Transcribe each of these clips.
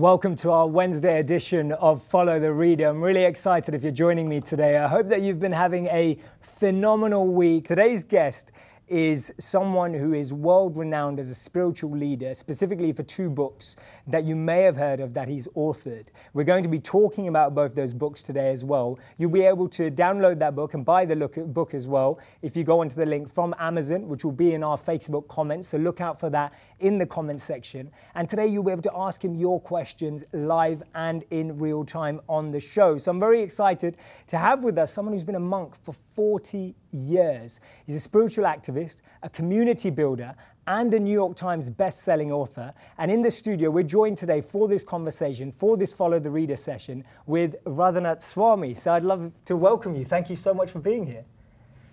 Welcome to our Wednesday edition of Follow the Reader. I'm really excited if you're joining me today. I hope that you've been having a phenomenal week. Today's guest is someone who is world renowned as a spiritual leader, specifically for two books that you may have heard of that he's authored. We're going to be talking about both those books today as well. You'll be able to download that book and buy the look, book as well if you go onto the link from Amazon, which will be in our Facebook comments. So look out for that in the comments section. And today you'll be able to ask him your questions live and in real time on the show. So I'm very excited to have with us someone who's been a monk for 40 years. He's a spiritual activist, a community builder, and a New York Times best-selling author. And in the studio, we're joined today for this conversation, for this Follow the Reader session with Radhanath Swami. So I'd love to welcome you. Thank you so much for being here.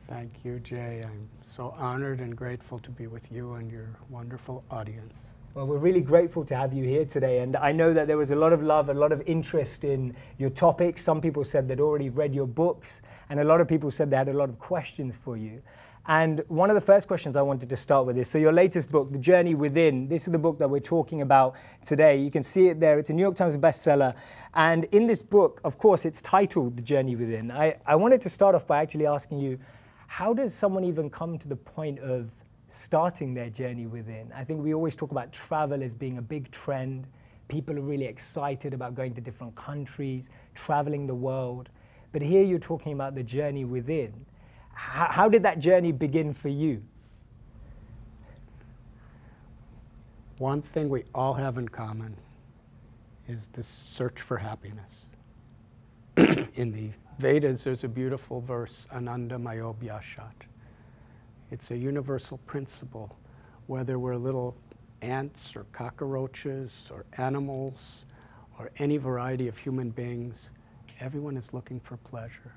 Thank you, Jay. I'm so honored and grateful to be with you and your wonderful audience. Well, we're really grateful to have you here today. And I know that there was a lot of love, a lot of interest in your topics. Some people said they'd already read your books, and a lot of people said they had a lot of questions for you. And one of the first questions I wanted to start with is so, your latest book, The Journey Within, this is the book that we're talking about today. You can see it there. It's a New York Times bestseller. And in this book, of course, it's titled The Journey Within. I, I wanted to start off by actually asking you how does someone even come to the point of starting their journey within. I think we always talk about travel as being a big trend. People are really excited about going to different countries, traveling the world. But here you're talking about the journey within. How, how did that journey begin for you? One thing we all have in common is the search for happiness. in the Vedas, there's a beautiful verse, Ananda Mayo Bhyashat it's a universal principle, whether we're little ants or cockroaches or animals or any variety of human beings, everyone is looking for pleasure.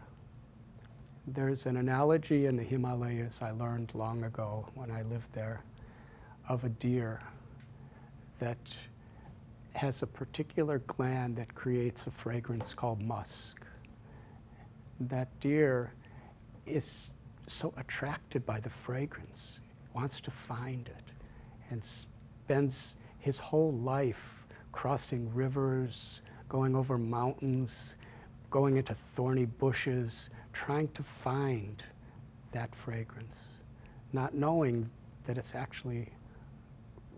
There's an analogy in the Himalayas I learned long ago when I lived there of a deer that has a particular gland that creates a fragrance called musk. That deer is so attracted by the fragrance, wants to find it, and spends his whole life crossing rivers, going over mountains, going into thorny bushes, trying to find that fragrance, not knowing that it's actually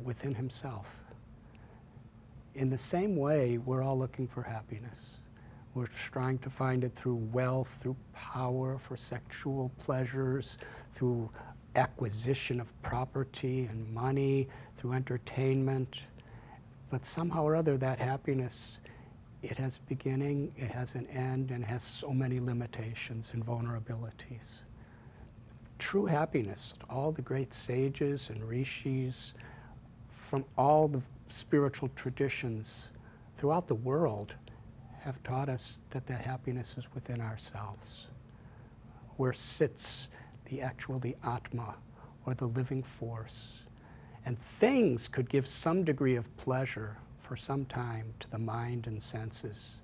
within himself. In the same way, we're all looking for happiness. We're trying to find it through wealth, through power, for sexual pleasures, through acquisition of property and money, through entertainment. But somehow or other, that happiness, it has beginning, it has an end, and has so many limitations and vulnerabilities. True happiness, all the great sages and rishis from all the spiritual traditions throughout the world have taught us that that happiness is within ourselves, where sits the actual, the Atma, or the living force. And things could give some degree of pleasure for some time to the mind and senses,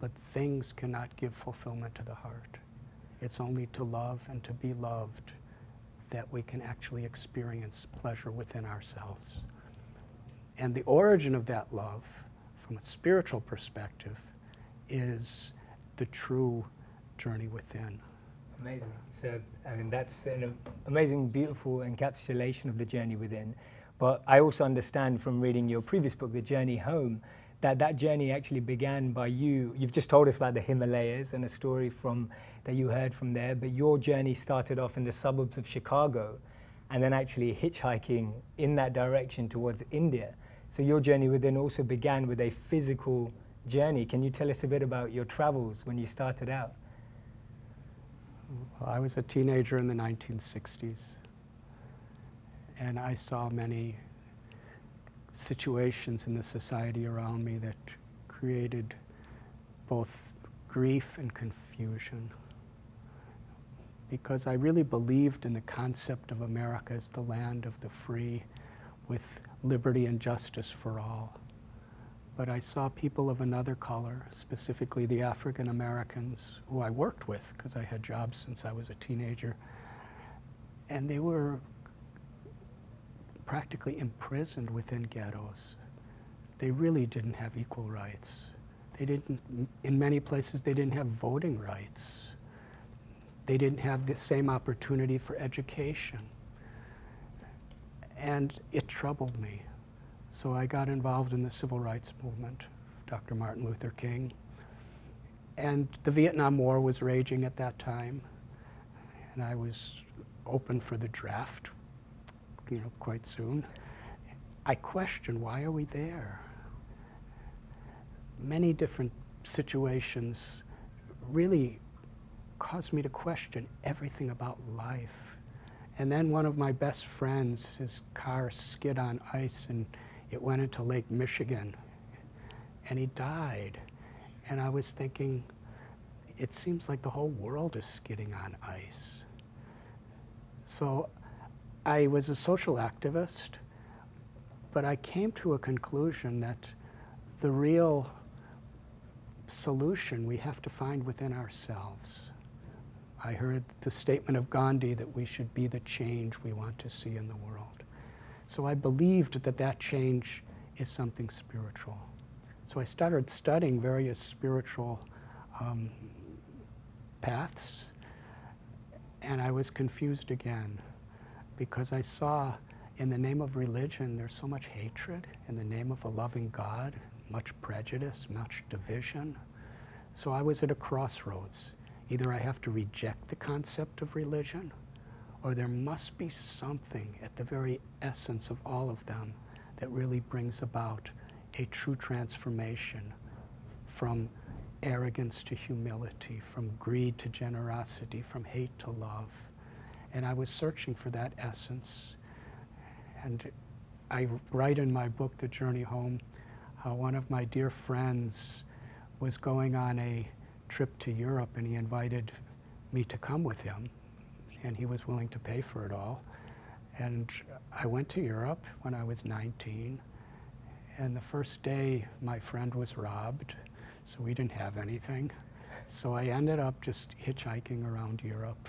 but things cannot give fulfillment to the heart. It's only to love and to be loved that we can actually experience pleasure within ourselves. And the origin of that love, from a spiritual perspective, is the true journey within. Amazing. So, I mean, that's an amazing, beautiful encapsulation of the journey within. But I also understand from reading your previous book, The Journey Home, that that journey actually began by you. You've just told us about the Himalayas and a story from that you heard from there, but your journey started off in the suburbs of Chicago and then actually hitchhiking in that direction towards India. So your journey within also began with a physical journey. Can you tell us a bit about your travels when you started out? Well, I was a teenager in the 1960s, and I saw many situations in the society around me that created both grief and confusion. Because I really believed in the concept of America as the land of the free with liberty and justice for all but I saw people of another color, specifically the African Americans who I worked with because I had jobs since I was a teenager. And they were practically imprisoned within ghettos. they really didn't have equal rights. They didn't, in many places, they didn't have voting rights. They didn't have the same opportunity for education. And it troubled me. So I got involved in the civil rights movement, Dr. Martin Luther King. And the Vietnam War was raging at that time. And I was open for the draft, you know, quite soon. I questioned, why are we there? Many different situations really caused me to question everything about life. And then one of my best friends, his car skid on ice and it went into Lake Michigan and he died. And I was thinking, it seems like the whole world is skidding on ice. So I was a social activist, but I came to a conclusion that the real solution we have to find within ourselves. I heard the statement of Gandhi that we should be the change we want to see in the world. So I believed that that change is something spiritual. So I started studying various spiritual um, paths, and I was confused again because I saw in the name of religion there's so much hatred, in the name of a loving God, much prejudice, much division. So I was at a crossroads. Either I have to reject the concept of religion, or there must be something at the very essence of all of them that really brings about a true transformation from arrogance to humility, from greed to generosity, from hate to love. And I was searching for that essence. And I write in my book, The Journey Home, how one of my dear friends was going on a trip to Europe and he invited me to come with him. And he was willing to pay for it all. And I went to Europe when I was 19. And the first day, my friend was robbed so we didn't have anything. So I ended up just hitchhiking around Europe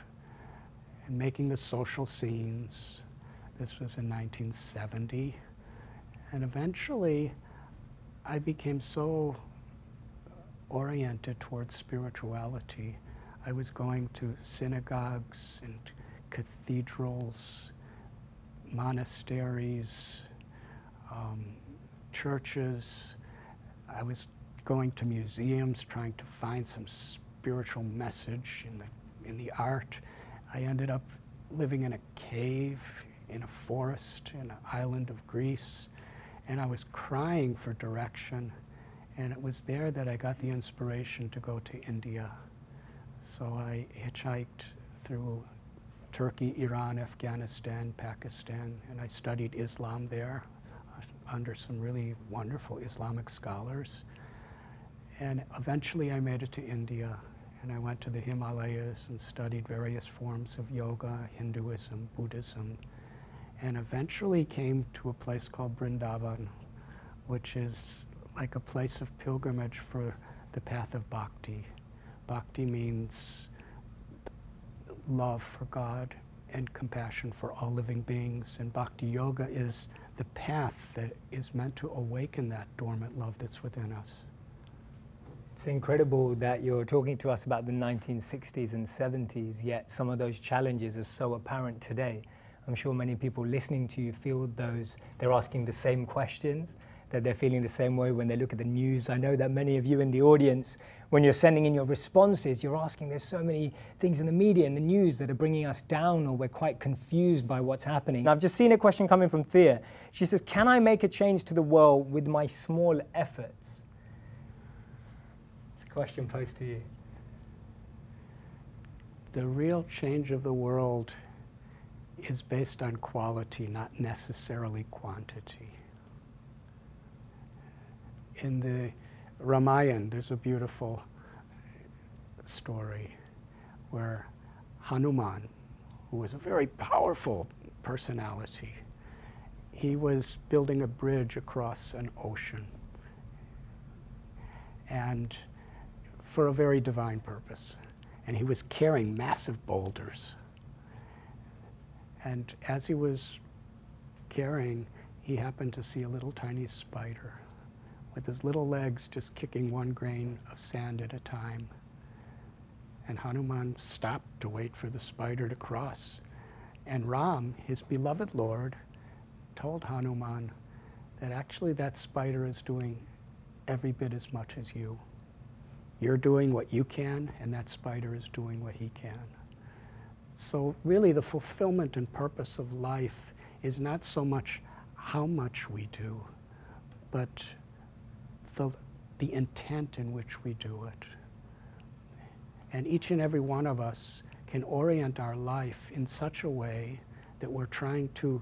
and making the social scenes. This was in 1970. And eventually, I became so oriented towards spirituality. I was going to synagogues and cathedrals, monasteries, um, churches. I was going to museums, trying to find some spiritual message in the, in the art. I ended up living in a cave, in a forest, in an island of Greece, and I was crying for direction. And it was there that I got the inspiration to go to India. So I hitchhiked through Turkey, Iran, Afghanistan, Pakistan, and I studied Islam there uh, under some really wonderful Islamic scholars. And eventually I made it to India and I went to the Himalayas and studied various forms of yoga, Hinduism, Buddhism, and eventually came to a place called Brindavan, which is like a place of pilgrimage for the path of bhakti. Bhakti means love for God and compassion for all living beings, and bhakti yoga is the path that is meant to awaken that dormant love that's within us. It's incredible that you're talking to us about the 1960s and 70s, yet some of those challenges are so apparent today. I'm sure many people listening to you feel those, they're asking the same questions, that they're feeling the same way when they look at the news. I know that many of you in the audience, when you're sending in your responses, you're asking there's so many things in the media and the news that are bringing us down or we're quite confused by what's happening. I've just seen a question coming from Thea. She says, Can I make a change to the world with my small efforts? It's a question posed to you. The real change of the world is based on quality, not necessarily quantity. In the Ramayana, there's a beautiful story where Hanuman, who was a very powerful personality, he was building a bridge across an ocean. And for a very divine purpose. And he was carrying massive boulders. And as he was carrying, he happened to see a little tiny spider. With his little legs just kicking one grain of sand at a time. And Hanuman stopped to wait for the spider to cross. And Ram, his beloved Lord, told Hanuman that actually that spider is doing every bit as much as you. You're doing what you can, and that spider is doing what he can. So, really, the fulfillment and purpose of life is not so much how much we do, but the, the intent in which we do it. And each and every one of us can orient our life in such a way that we're trying to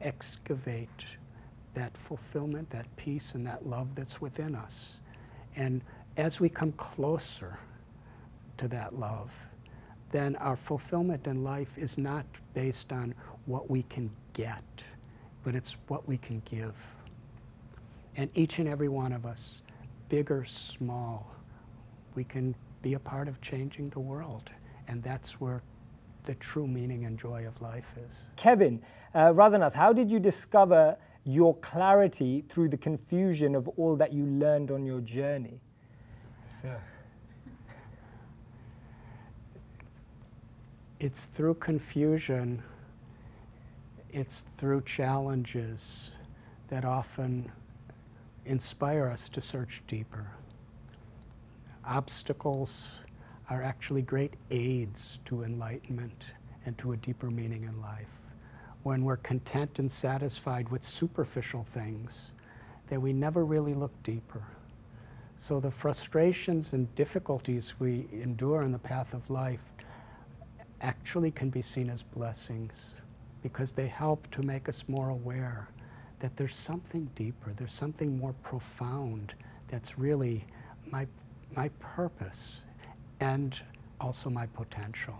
excavate that fulfillment, that peace, and that love that's within us. And as we come closer to that love, then our fulfillment in life is not based on what we can get, but it's what we can give. And each and every one of us, big or small, we can be a part of changing the world. And that's where the true meaning and joy of life is. Kevin, uh, Radhanath, how did you discover your clarity through the confusion of all that you learned on your journey? So. It's through confusion, it's through challenges that often inspire us to search deeper. Obstacles are actually great aids to enlightenment and to a deeper meaning in life. When we're content and satisfied with superficial things, that we never really look deeper. So the frustrations and difficulties we endure in the path of life actually can be seen as blessings because they help to make us more aware that there's something deeper, there's something more profound that's really my, my purpose and also my potential.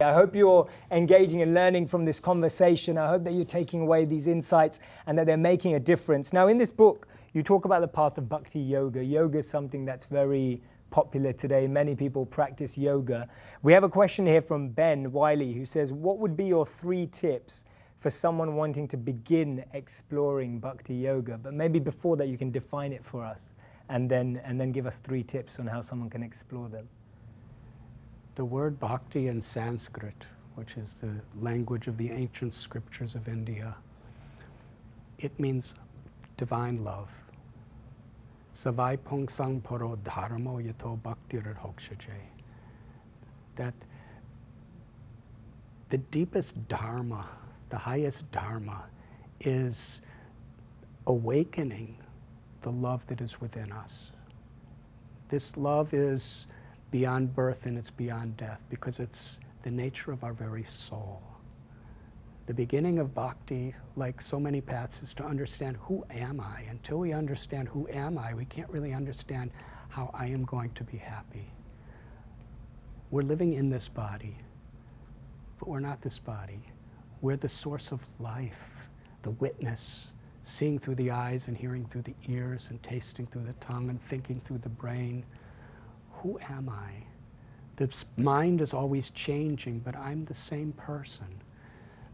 I hope you're engaging and learning from this conversation. I hope that you're taking away these insights and that they're making a difference. Now, in this book, you talk about the path of bhakti yoga. Yoga is something that's very popular today. Many people practice yoga. We have a question here from Ben Wiley who says, What would be your three tips for someone wanting to begin exploring bhakti yoga. But maybe before that, you can define it for us and then, and then give us three tips on how someone can explore them. The word bhakti in Sanskrit, which is the language of the ancient scriptures of India, it means divine love. Savai sang poro dharmo yato bhaktir That the deepest dharma the highest dharma is awakening the love that is within us. This love is beyond birth and it's beyond death because it's the nature of our very soul. The beginning of bhakti, like so many paths, is to understand who am I. Until we understand who am I, we can't really understand how I am going to be happy. We're living in this body, but we're not this body. We're the source of life, the witness, seeing through the eyes and hearing through the ears and tasting through the tongue and thinking through the brain. Who am I? The mind is always changing, but I'm the same person.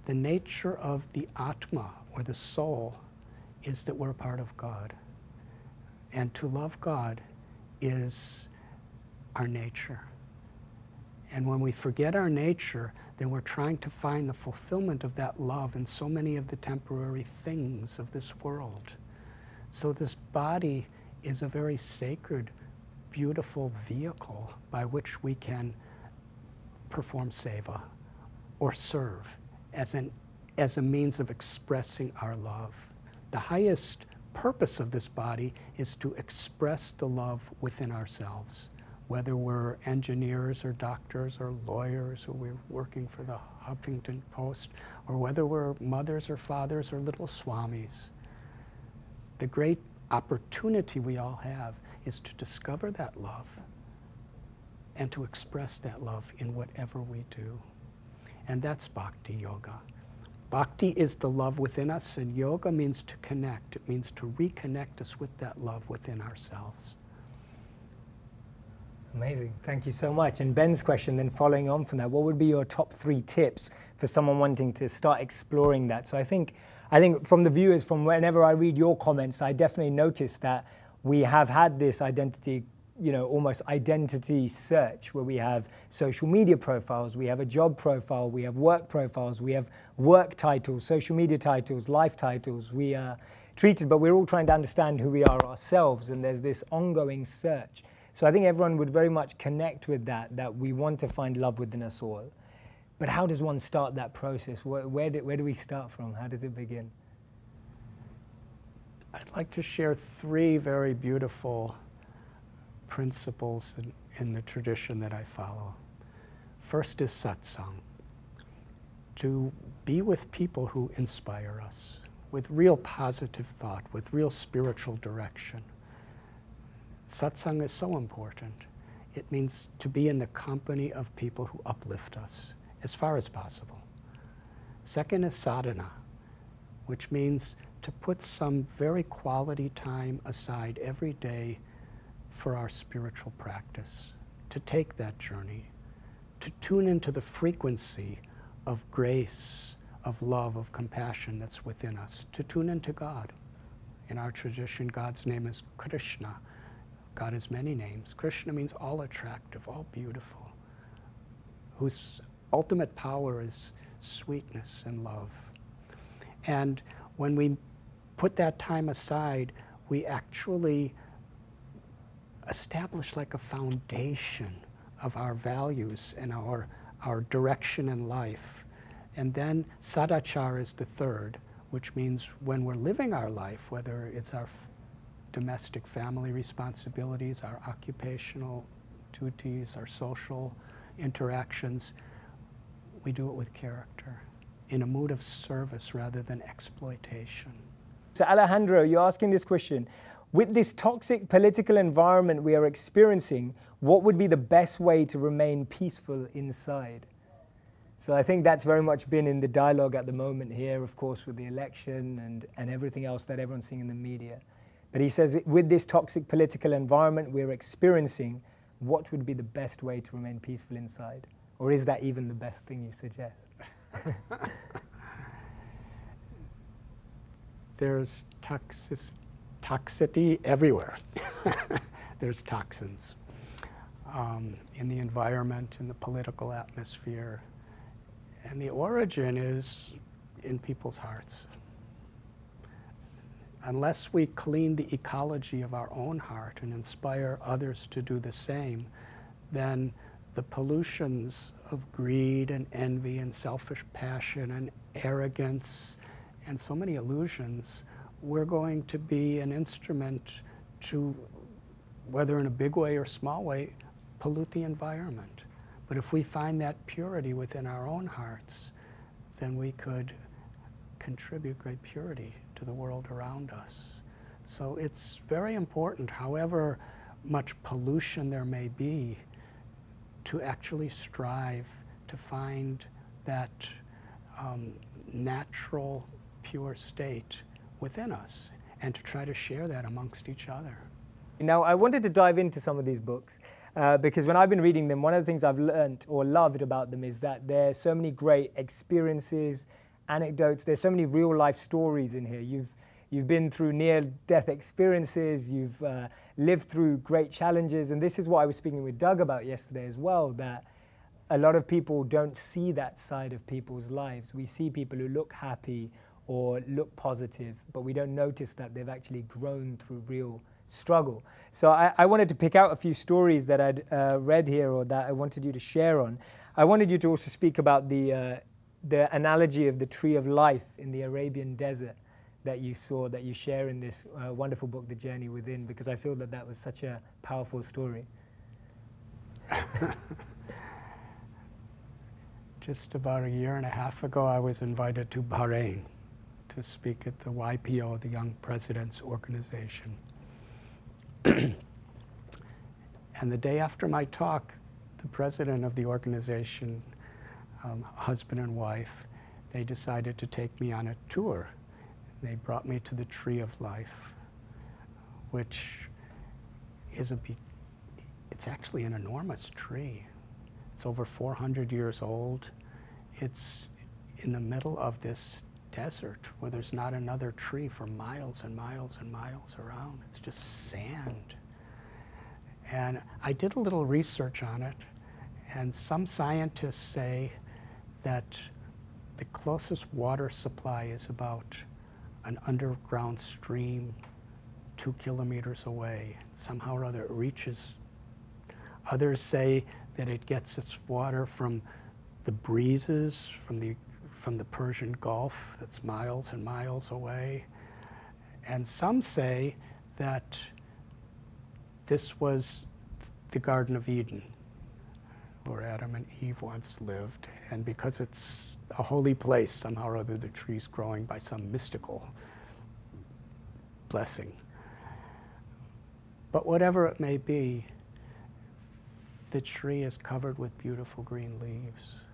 The nature of the Atma, or the soul, is that we're a part of God. And to love God is our nature. And when we forget our nature, then we're trying to find the fulfillment of that love in so many of the temporary things of this world. So this body is a very sacred, beautiful vehicle by which we can perform seva or serve as, an, as a means of expressing our love. The highest purpose of this body is to express the love within ourselves whether we're engineers or doctors or lawyers or we're working for the Huffington Post, or whether we're mothers or fathers or little swamis. The great opportunity we all have is to discover that love and to express that love in whatever we do. And that's bhakti yoga. Bhakti is the love within us, and yoga means to connect. It means to reconnect us with that love within ourselves. Amazing. Thank you so much. And Ben's question, then following on from that, what would be your top three tips for someone wanting to start exploring that? So I think, I think from the viewers, from whenever I read your comments, I definitely noticed that we have had this identity you know, almost identity search where we have social media profiles, we have a job profile, we have work profiles, we have work titles, social media titles, life titles. We are treated, but we're all trying to understand who we are ourselves, and there's this ongoing search. So I think everyone would very much connect with that, that we want to find love within us all. But how does one start that process? Where, where, do, where do we start from? How does it begin? I'd like to share three very beautiful principles in, in the tradition that I follow. First is satsang, to be with people who inspire us, with real positive thought, with real spiritual direction. Satsang is so important. It means to be in the company of people who uplift us as far as possible. Second is sadhana, which means to put some very quality time aside every day for our spiritual practice, to take that journey, to tune into the frequency of grace, of love, of compassion that's within us, to tune into God. In our tradition, God's name is Krishna. God has many names. Krishna means all attractive, all beautiful, whose ultimate power is sweetness and love. And when we put that time aside, we actually establish like a foundation of our values and our, our direction in life. And then sadachar is the third, which means when we're living our life, whether it's our domestic family responsibilities, our occupational duties, our social interactions, we do it with character, in a mood of service rather than exploitation. So Alejandro, you're asking this question. With this toxic political environment we are experiencing, what would be the best way to remain peaceful inside? So I think that's very much been in the dialogue at the moment here, of course, with the election and, and everything else that everyone's seeing in the media. But he says, with this toxic political environment we're experiencing, what would be the best way to remain peaceful inside? Or is that even the best thing you suggest? There's toxicity toxicity everywhere. There's toxins um, in the environment, in the political atmosphere. And the origin is in people's hearts. Unless we clean the ecology of our own heart and inspire others to do the same, then the pollutions of greed and envy and selfish passion and arrogance and so many illusions we're going to be an instrument to, whether in a big way or small way, pollute the environment. But if we find that purity within our own hearts, then we could contribute great purity to the world around us. So it's very important, however much pollution there may be, to actually strive to find that um, natural, pure state within us and to try to share that amongst each other. Now, I wanted to dive into some of these books uh, because when I've been reading them, one of the things I've learned or loved about them is that there's so many great experiences, anecdotes, there's so many real life stories in here. You've, you've been through near death experiences, you've uh, lived through great challenges, and this is what I was speaking with Doug about yesterday as well that a lot of people don't see that side of people's lives. We see people who look happy or look positive, but we don't notice that they've actually grown through real struggle. So I, I wanted to pick out a few stories that I'd uh, read here or that I wanted you to share on. I wanted you to also speak about the, uh, the analogy of the tree of life in the Arabian desert that you saw, that you share in this uh, wonderful book, The Journey Within, because I feel that that was such a powerful story. Just about a year and a half ago, I was invited to Bahrain to speak at the YPO, the Young Presidents Organization. and the day after my talk, the president of the organization, um, husband and wife, they decided to take me on a tour. They brought me to the Tree of Life, which is a, it's actually an enormous tree. It's over 400 years old. It's in the middle of this desert where there's not another tree for miles and miles and miles around. It's just sand. And I did a little research on it, and some scientists say that the closest water supply is about an underground stream two kilometers away. Somehow or other it reaches. Others say that it gets its water from the breezes from the, from the Persian Gulf that's miles and miles away. And some say that this was the Garden of Eden, where Adam and Eve once lived. And because it's a holy place, somehow or other the tree's growing by some mystical blessing. But whatever it may be, the tree is covered with beautiful green leaves.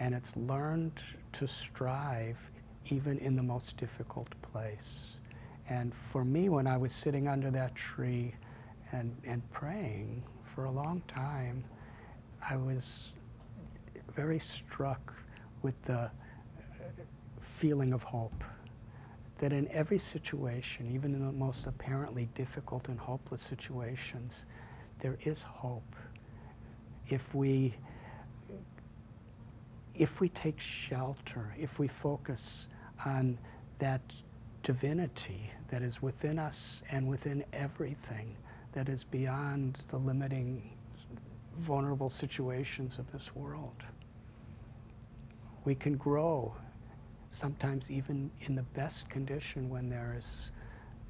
And it's learned to strive even in the most difficult place. And for me, when I was sitting under that tree and, and praying for a long time, I was very struck with the feeling of hope. That in every situation, even in the most apparently difficult and hopeless situations, there is hope. If we, if we take shelter, if we focus on that divinity that is within us and within everything, that is beyond the limiting, vulnerable situations of this world we can grow, sometimes even in the best condition when there is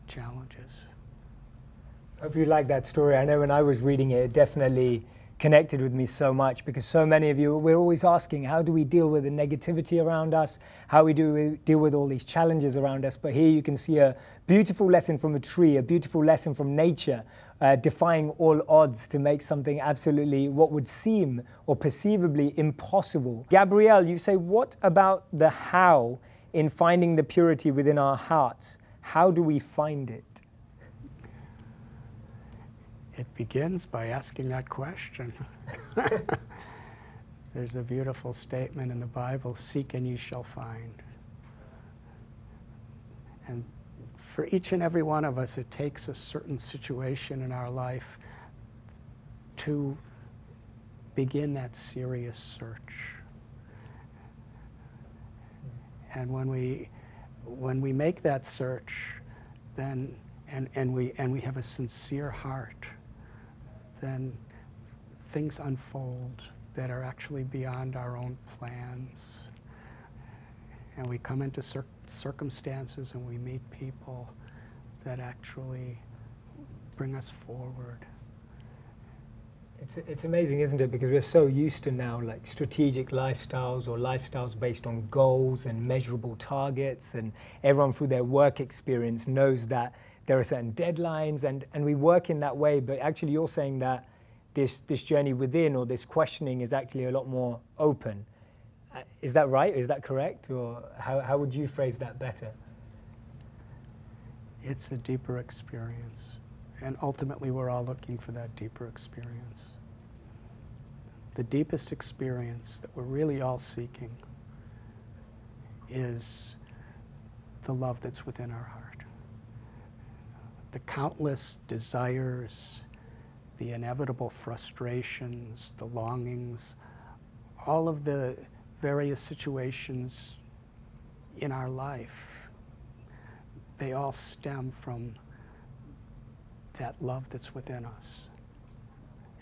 challenges. I Hope you like that story. I know when I was reading it, it definitely connected with me so much because so many of you, we're always asking, how do we deal with the negativity around us? How we do we deal with all these challenges around us? But here you can see a beautiful lesson from a tree, a beautiful lesson from nature, uh, defying all odds to make something absolutely what would seem or perceivably impossible. Gabrielle, you say, what about the how in finding the purity within our hearts? How do we find it? It begins by asking that question. There's a beautiful statement in the Bible seek and you shall find. And for each and every one of us, it takes a certain situation in our life to begin that serious search. And when we, when we make that search, then, and, and, we, and we have a sincere heart, then things unfold that are actually beyond our own plans. And we come into cir circumstances and we meet people that actually bring us forward. It's, it's amazing, isn't it? Because we're so used to now like strategic lifestyles or lifestyles based on goals and measurable targets, and everyone through their work experience knows that there are certain deadlines and, and we work in that way, but actually you're saying that this, this journey within or this questioning is actually a lot more open. Uh, is that right? Is that correct? Or how, how would you phrase that better? It's a deeper experience. And ultimately, we're all looking for that deeper experience. The deepest experience that we're really all seeking is the love that's within our heart the countless desires, the inevitable frustrations, the longings, all of the various situations in our life, they all stem from that love that's within us.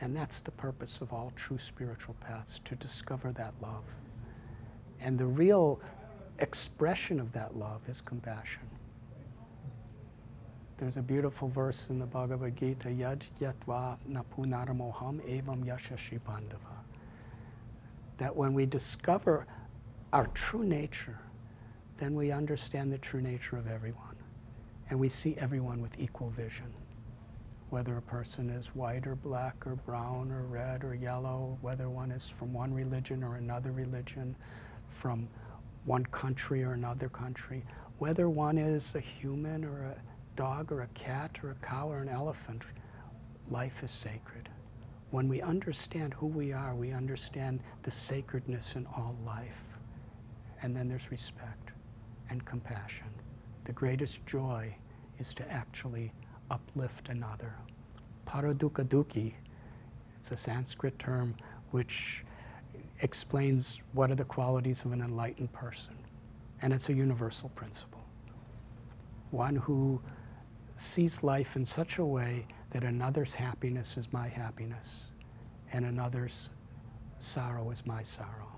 And that's the purpose of all true spiritual paths, to discover that love. And the real expression of that love is compassion. There's a beautiful verse in the Bhagavad Gita, Yad Yatva Napunaramoham Evam Yashashi Pandava. That when we discover our true nature, then we understand the true nature of everyone. And we see everyone with equal vision. Whether a person is white or black or brown or red or yellow, whether one is from one religion or another religion, from one country or another country, whether one is a human or a dog or a cat or a cow or an elephant, life is sacred. When we understand who we are, we understand the sacredness in all life. And then there's respect. and compassion. The greatest joy is to actually uplift another. Paraduka dukkhi, it's a Sanskrit term which explains what are the qualities of an enlightened person. And it's a universal principle. One who sees life in such a way that another's happiness is my happiness and another's sorrow is my sorrow.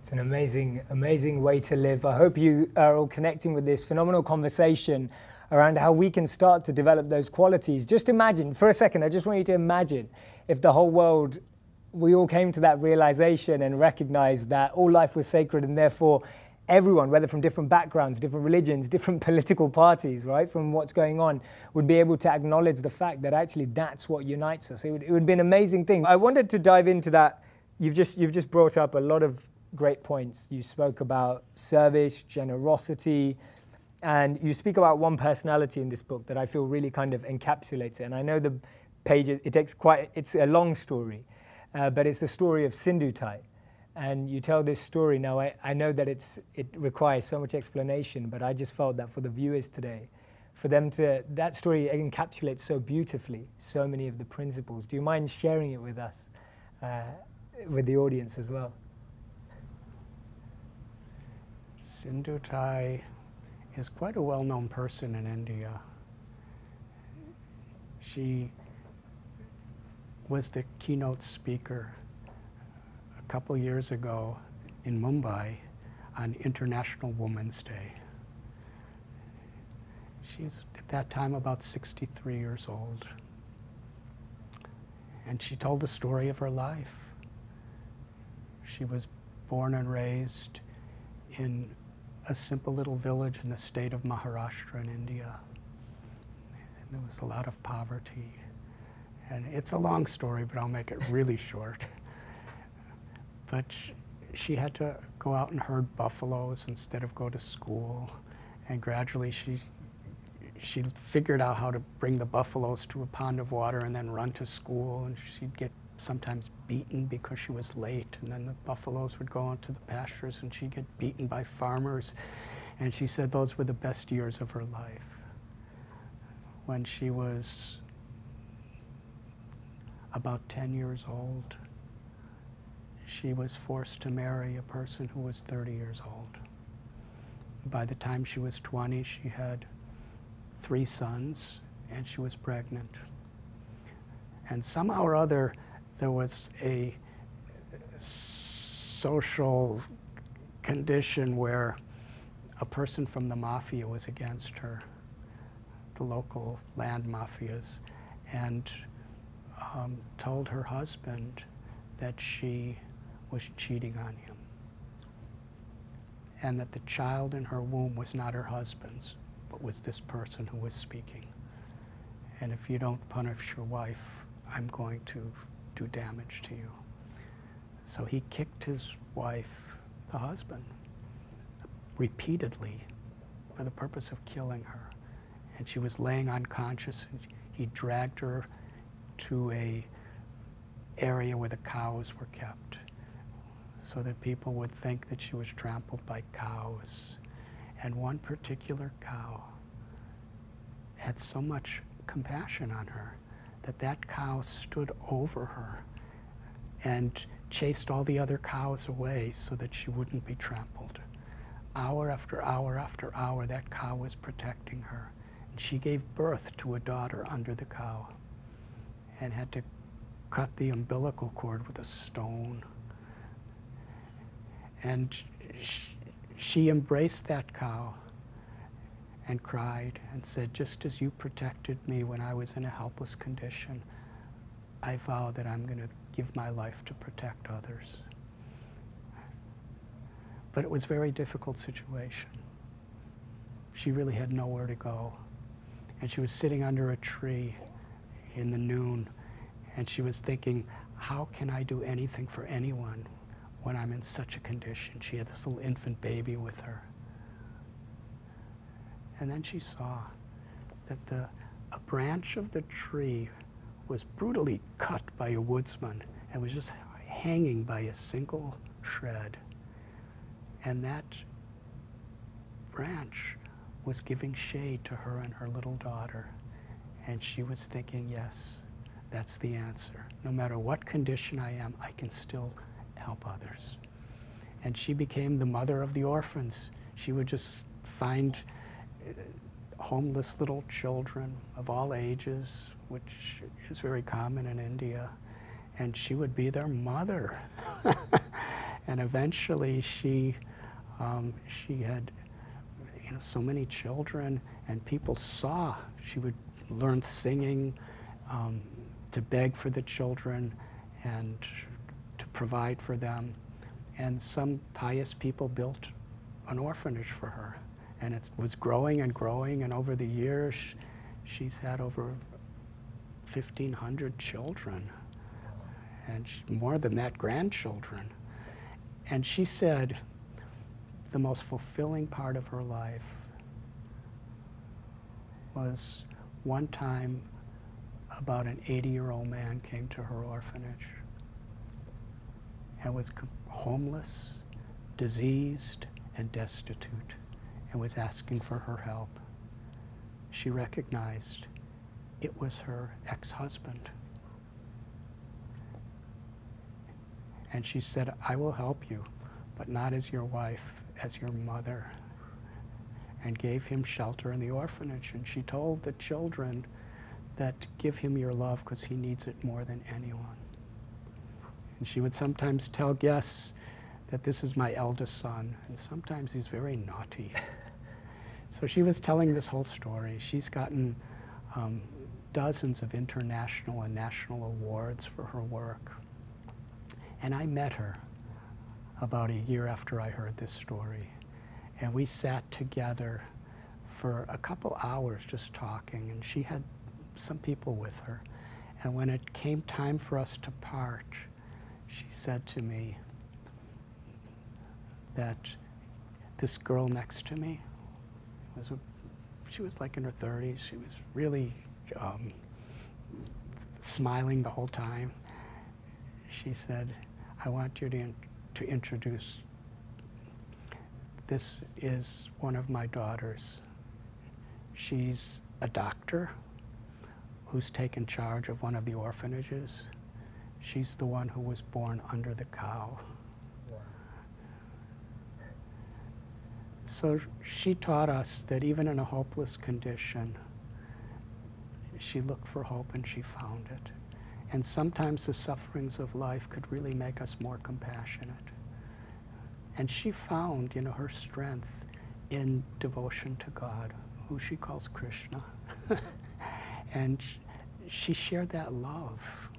It's an amazing, amazing way to live. I hope you are all connecting with this phenomenal conversation around how we can start to develop those qualities. Just imagine, for a second, I just want you to imagine if the whole world, we all came to that realization and recognized that all life was sacred and therefore everyone, whether from different backgrounds, different religions, different political parties, right, from what's going on, would be able to acknowledge the fact that actually that's what unites us. It would, it would be an amazing thing. I wanted to dive into that. You've just, you've just brought up a lot of great points. You spoke about service, generosity, and you speak about one personality in this book that I feel really kind of encapsulates it. And I know the pages, it takes quite, it's a long story, uh, but it's the story of Sindhu Sindhutai. And you tell this story. Now, I, I know that it's, it requires so much explanation, but I just felt that for the viewers today, for them to, that story encapsulates so beautifully so many of the principles. Do you mind sharing it with us, uh, with the audience as well? Sindhu Sindhutai is quite a well-known person in India. She was the keynote speaker couple years ago in Mumbai on International Women's Day. She's at that time about 63 years old. And she told the story of her life. She was born and raised in a simple little village in the state of Maharashtra in India. And there was a lot of poverty. And it's a long story, but I'll make it really short. But she had to go out and herd buffaloes instead of go to school. And gradually she, she figured out how to bring the buffaloes to a pond of water and then run to school. And she'd get sometimes beaten because she was late. And then the buffaloes would go into the pastures and she'd get beaten by farmers. And she said those were the best years of her life. When she was about 10 years old, she was forced to marry a person who was 30 years old. By the time she was 20, she had three sons and she was pregnant. And somehow or other, there was a social condition where a person from the mafia was against her, the local land mafias, and um, told her husband that she was cheating on him and that the child in her womb was not her husband's, but was this person who was speaking. And if you don't punish your wife, I'm going to do damage to you. So he kicked his wife, the husband, repeatedly for the purpose of killing her. And she was laying unconscious, and he dragged her to a area where the cows were kept so that people would think that she was trampled by cows. And one particular cow had so much compassion on her that that cow stood over her and chased all the other cows away so that she wouldn't be trampled. Hour after hour after hour, that cow was protecting her. And she gave birth to a daughter under the cow and had to cut the umbilical cord with a stone. And she, embraced that cow and cried and said, Just as you protected me when I was in a helpless condition, I vow that I'm going to give my life to protect others. But it was a very difficult situation. She really had nowhere to go. And she was sitting under a tree in the noon, and she was thinking, how can I do anything for anyone when I'm in such a condition? She had this little infant baby with her. And then she saw that the, a branch of the tree was brutally cut by a woodsman and was just hanging by a single shred. And that branch was giving shade to her and her little daughter. And she was thinking, yes, that's the answer. No matter what condition I am, I can still help others. And she became the mother of the orphans. She would just find uh, homeless little children of all ages, which is very common in India, and she would be their mother. and eventually she, um, she had you know, so many children, and people saw. She would learn singing, um, to beg for the children, and provide for them. And some pious people built an orphanage for her. And it was growing and growing, and over the years, she's had over 1,500 children, and more than that, grandchildren. And she said the most fulfilling part of her life was one time about an 80 year old man came to her orphanage and was homeless, diseased, and destitute, and was asking for her help. She recognized it was her ex husband. And she said, I will help you, but not as your wife, as your mother. And gave him shelter in the orphanage. And she told the children that give him your love because he needs it more than anyone. And she would sometimes tell guests that this is my eldest son, and sometimes he's very naughty. so she was telling this whole story. She's gotten um, dozens of international and national awards for her work. And I met her about a year after I heard this story. And we sat together for a couple hours just talking, and she had some people with her. And when it came time for us to part, she said to me that this girl next to me was a, she was like in her 30s. She was really um, smiling the whole time. She said, I want you to, in, to introduce. This is one of my daughters. She's a doctor who's taken charge of one of the orphanages. She's the one who was born under the cow. So she taught us that even in a hopeless condition, she looked for hope and she found it. And sometimes the sufferings of life could really make us more compassionate. And she found, you know, her strength in devotion to God, who she calls Krishna. and she shared that love.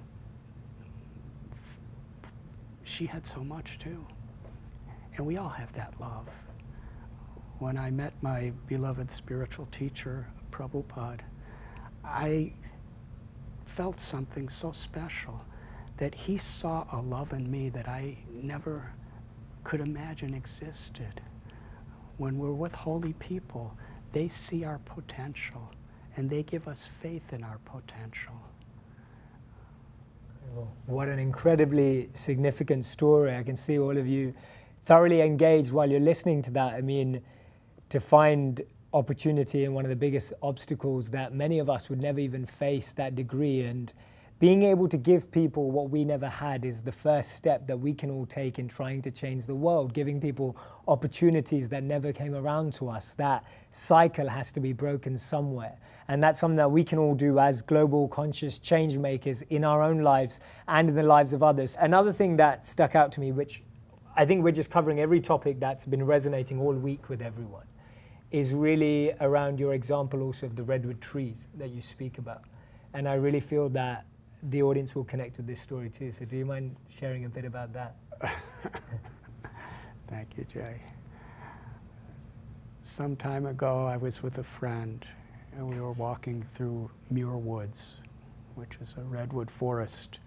She had so much too. And we all have that love. When I met my beloved spiritual teacher, Prabhupada, I felt something so special that he saw a love in me that I never could imagine existed. When we're with holy people, they see our potential and they give us faith in our potential. Oh, what an incredibly significant story. I can see all of you thoroughly engaged while you're listening to that. I mean, to find opportunity and one of the biggest obstacles that many of us would never even face that degree. And being able to give people what we never had is the first step that we can all take in trying to change the world, giving people opportunities that never came around to us. That cycle has to be broken somewhere. And that's something that we can all do as global conscious change makers in our own lives and in the lives of others. Another thing that stuck out to me, which I think we're just covering every topic that's been resonating all week with everyone is really around your example also of the redwood trees that you speak about. And I really feel that the audience will connect with this story too. So do you mind sharing a bit about that? Thank you, Jay. Some time ago, I was with a friend and we were walking through Muir Woods, which is a redwood forest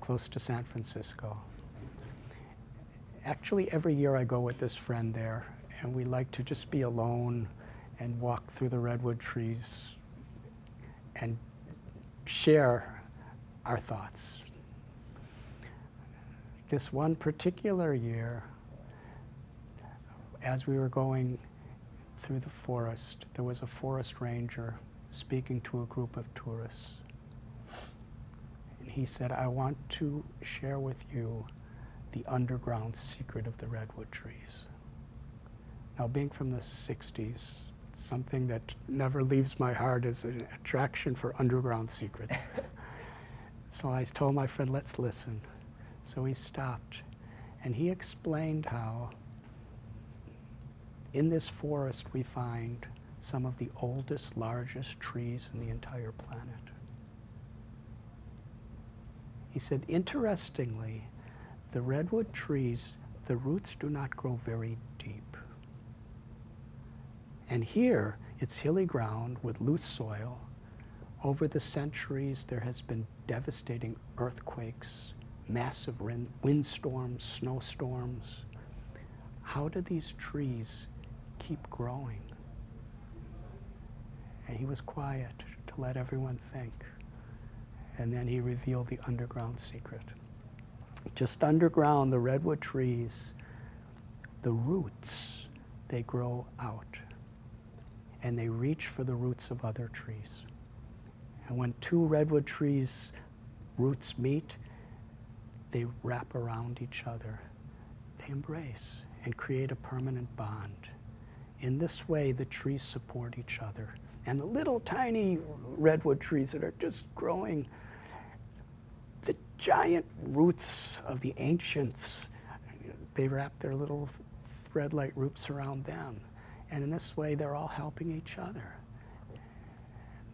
close to San Francisco. Actually, every year I go with this friend there and we like to just be alone and walk through the redwood trees and share our thoughts. This one particular year, as we were going through the forest, there was a forest ranger speaking to a group of tourists. And he said, I want to share with you the underground secret of the redwood trees. Now, being from the 60s, something that never leaves my heart is an attraction for underground secrets. so I told my friend, let's listen. So he stopped and he explained how in this forest we find some of the oldest, largest trees in the entire planet. He said, interestingly, the redwood trees, the roots do not grow very deep. And here, it's hilly ground with loose soil. Over the centuries, there has been devastating earthquakes, massive windstorms, snowstorms. How do these trees keep growing? And he was quiet to let everyone think. And then he revealed the underground secret. Just underground, the redwood trees, the roots, they grow out. And they reach for the roots of other trees. And when two redwood trees' roots meet, they wrap around each other. They embrace and create a permanent bond. In this way, the trees support each other and the little tiny redwood trees that are just growing, the giant roots of the ancients, they wrap their little thread like roots around them. And in this way, they're all helping each other.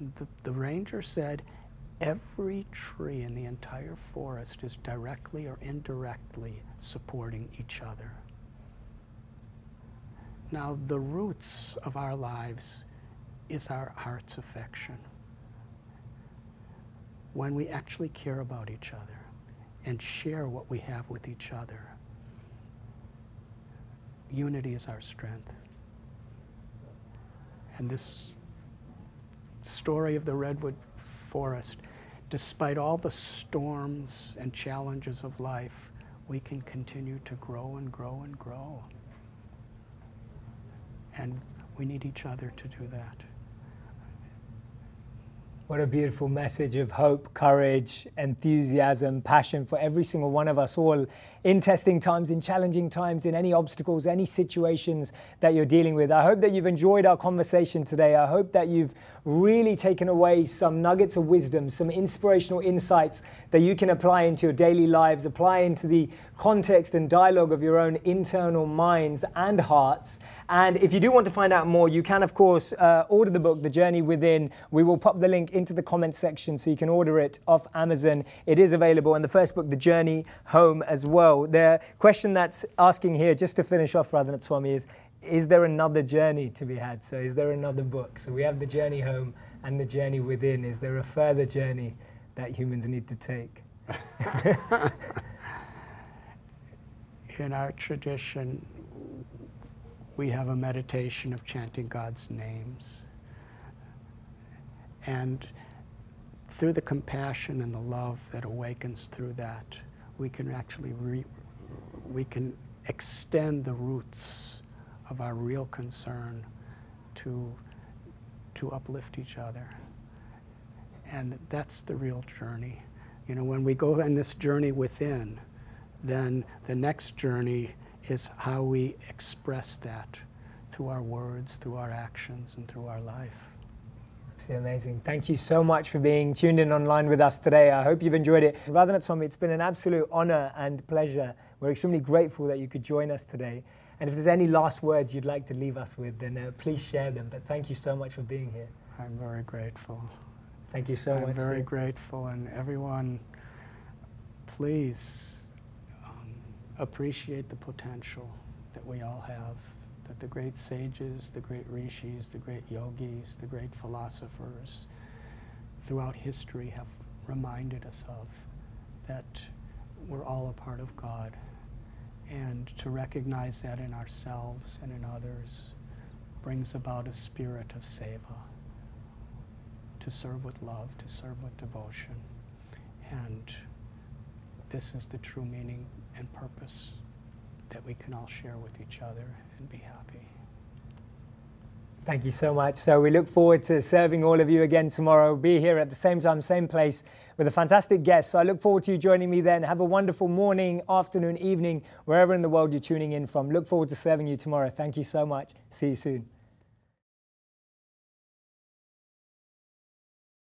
The, the ranger said, every tree in the entire forest is directly or indirectly supporting each other. Now, the roots of our lives is our heart's affection. When we actually care about each other and share what we have with each other, unity is our strength. And this story of the redwood forest, despite all the storms and challenges of life, we can continue to grow and grow and grow. And we need each other to do that. What a beautiful message of hope, courage, enthusiasm, passion for every single one of us all in testing times, in challenging times, in any obstacles, any situations that you're dealing with. I hope that you've enjoyed our conversation today. I hope that you've really taken away some nuggets of wisdom, some inspirational insights that you can apply into your daily lives, apply into the context and dialogue of your own internal minds and hearts. And if you do want to find out more, you can, of course, uh, order the book, The Journey Within. We will pop the link into the comments section so you can order it off Amazon. It is available. And the first book, The Journey Home, as well. The question that's asking here, just to finish off, Radhanath Swami, is is there another journey to be had? So, is there another book? So, we have the journey home and the journey within. Is there a further journey that humans need to take? In our tradition, we have a meditation of chanting God's names. And through the compassion and the love that awakens through that, we can actually re- we can extend the roots of our real concern to, to uplift each other. And that's the real journey. You know, when we go on this journey within, then the next journey is how we express that through our words, through our actions, and through our life. Absolutely amazing. Thank you so much for being tuned in online with us today. I hope you've enjoyed it. Radhanath Swami, it's been an absolute honor and pleasure. We're extremely grateful that you could join us today. And if there's any last words you'd like to leave us with, then uh, please share them. But thank you so much for being here. I'm very grateful. Thank you so I'm much. I'm very sir. grateful. And everyone, please um, appreciate the potential that we all have, that the great sages, the great rishis, the great yogis, the great philosophers throughout history have reminded us of, that we're all a part of God and to recognize that in ourselves and in others brings about a spirit of seva, to serve with love, to serve with devotion. And this is the true meaning and purpose that we can all share with each other and be happy. Thank you so much. So we look forward to serving all of you again tomorrow. Be here at the same time, same place with a fantastic guest. So I look forward to you joining me then. Have a wonderful morning, afternoon, evening, wherever in the world you're tuning in from. Look forward to serving you tomorrow. Thank you so much. See you soon.